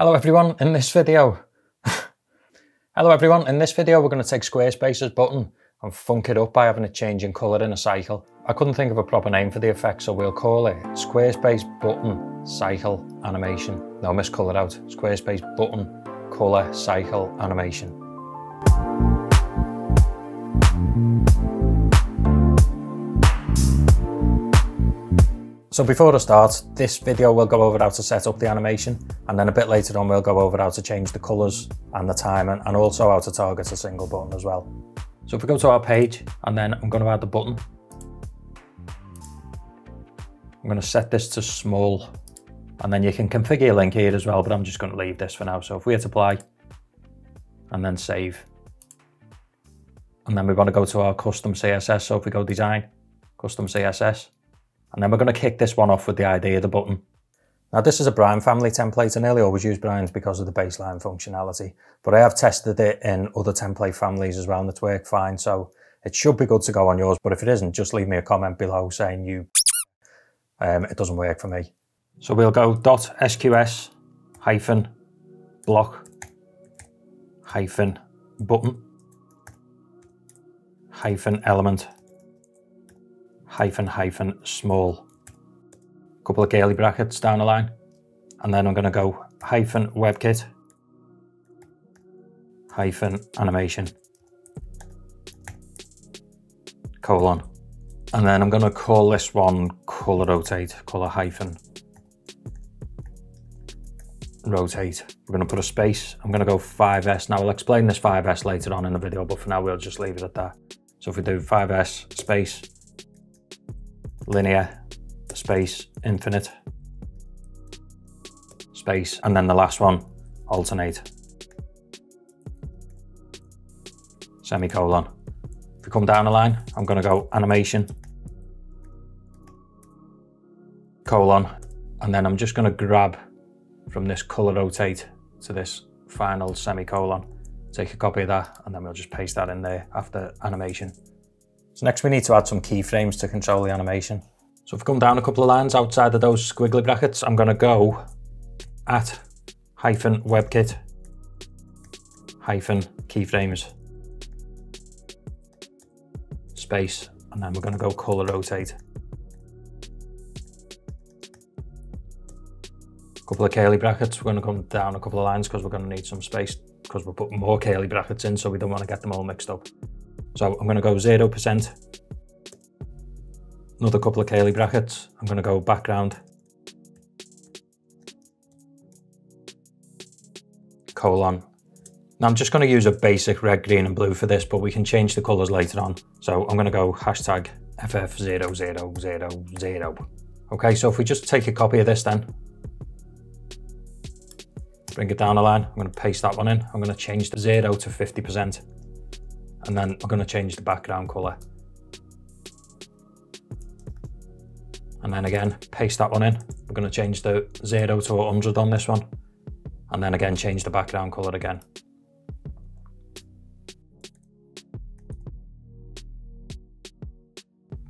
Hello everyone, in this video... Hello everyone, in this video we're going to take Squarespace's button and funk it up by having it change in colour in a cycle. I couldn't think of a proper name for the effect so we'll call it Squarespace Button Cycle Animation. No, miss colour out. Squarespace Button Colour Cycle Animation. So before I start, this video will go over how to set up the animation and then a bit later on we'll go over how to change the colours and the timing and also how to target a single button as well. So if we go to our page and then I'm going to add the button. I'm going to set this to small and then you can configure your link here as well but I'm just going to leave this for now. So if we hit apply and then save and then we want to go to our custom CSS. So if we go design, custom CSS and then we're going to kick this one off with the idea of the button. Now this is a Brine family template. I nearly always use Brine's because of the baseline functionality, but I have tested it in other template families as well and it's worked fine. So it should be good to go on yours, but if it isn't, just leave me a comment below saying you, um, it doesn't work for me. So we'll go dot SQS hyphen block hyphen button hyphen element hyphen hyphen small. A couple of curly brackets down the line. And then I'm going to go hyphen WebKit hyphen animation colon. And then I'm going to call this one color rotate, color hyphen rotate. We're going to put a space. I'm going to go 5S. Now I'll explain this 5S later on in the video, but for now we'll just leave it at that. So if we do 5S space linear, space, infinite, space, and then the last one, alternate, semicolon. If we come down the line, I'm gonna go animation, colon, and then I'm just gonna grab from this color rotate to this final semicolon, take a copy of that, and then we'll just paste that in there after animation. So next we need to add some keyframes to control the animation. So if we come down a couple of lines outside of those squiggly brackets, I'm gonna go at hyphen WebKit hyphen keyframes space, and then we're gonna go color rotate. A couple of curly brackets, we're gonna come down a couple of lines because we're gonna need some space because we're putting more curly brackets in, so we don't wanna get them all mixed up. So I'm going to go 0%. Another couple of curly brackets. I'm going to go background. Colon. Now I'm just going to use a basic red, green and blue for this, but we can change the colours later on. So I'm going to go hashtag FF0000. Okay, so if we just take a copy of this then, bring it down a line, I'm going to paste that one in. I'm going to change the 0 to 50% and then I'm going to change the background color. And then again, paste that one in. We're going to change the 0 to 100 on this one. And then again, change the background color again.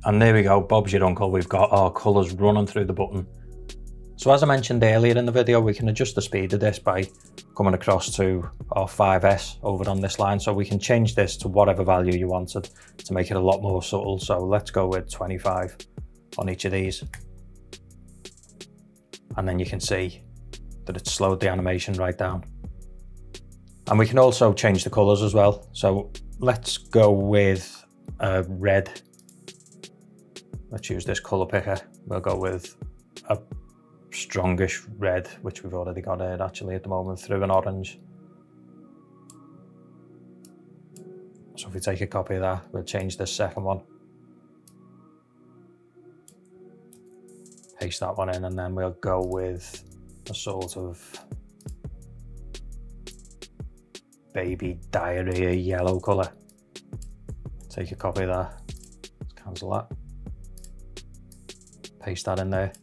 And there we go, Bob's your uncle. We've got our colors running through the button. So as I mentioned earlier in the video, we can adjust the speed of this by coming across to our 5S over on this line. So we can change this to whatever value you wanted to make it a lot more subtle. So let's go with 25 on each of these. And then you can see that it slowed the animation right down. And we can also change the colors as well. So let's go with a red. Let's use this color picker. We'll go with a strongish red, which we've already got here actually at the moment, through an orange. So if we take a copy of that, we'll change this second one. Paste that one in and then we'll go with a sort of baby diarrhea yellow colour. Take a copy of that, cancel that. Paste that in there.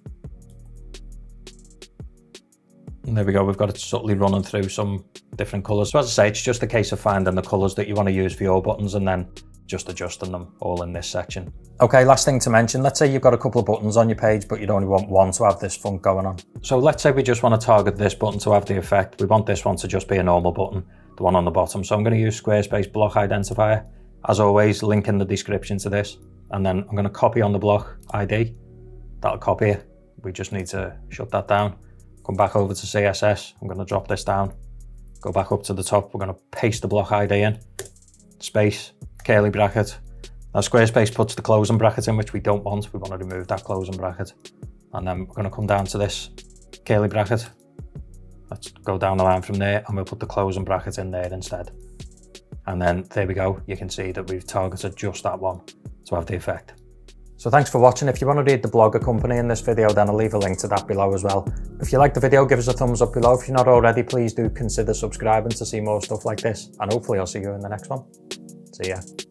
There we go, we've got it subtly running through some different colours. So as I say, it's just a case of finding the colours that you want to use for your buttons and then just adjusting them all in this section. Okay, last thing to mention, let's say you've got a couple of buttons on your page, but you'd only want one to have this funk going on. So let's say we just want to target this button to have the effect. We want this one to just be a normal button, the one on the bottom. So I'm going to use Squarespace block identifier. As always, link in the description to this. And then I'm going to copy on the block ID. That'll copy it. We just need to shut that down. Come back over to CSS. I'm going to drop this down. Go back up to the top. We're going to paste the block ID in. Space, curly bracket. Now Squarespace puts the closing bracket in, which we don't want. We want to remove that closing bracket. And then we're going to come down to this curly bracket. Let's go down the line from there and we'll put the closing bracket in there instead. And then there we go. You can see that we've targeted just that one to have the effect. So thanks for watching. If you want to read the blog accompanying this video, then I'll leave a link to that below as well. If you like the video, give us a thumbs up below. If you're not already, please do consider subscribing to see more stuff like this. And hopefully I'll see you in the next one. See ya.